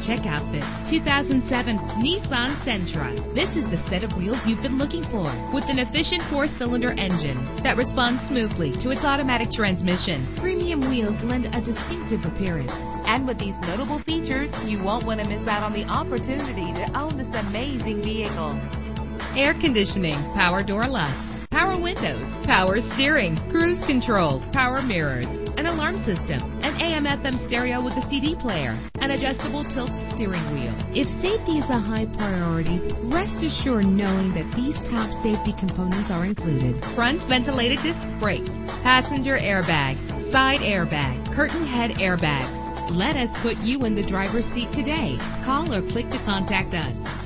Check out this 2007 Nissan Sentra. This is the set of wheels you've been looking for with an efficient four-cylinder engine that responds smoothly to its automatic transmission. Premium wheels lend a distinctive appearance. And with these notable features, you won't want to miss out on the opportunity to own this amazing vehicle. Air conditioning, power door locks, power windows, power steering, cruise control, power mirrors, an alarm system, an AM FM stereo with a CD player, an adjustable tilt steering wheel. If safety is a high priority, rest assured knowing that these top safety components are included. Front ventilated disc brakes, passenger airbag, side airbag, curtain head airbags. Let us put you in the driver's seat today. Call or click to contact us.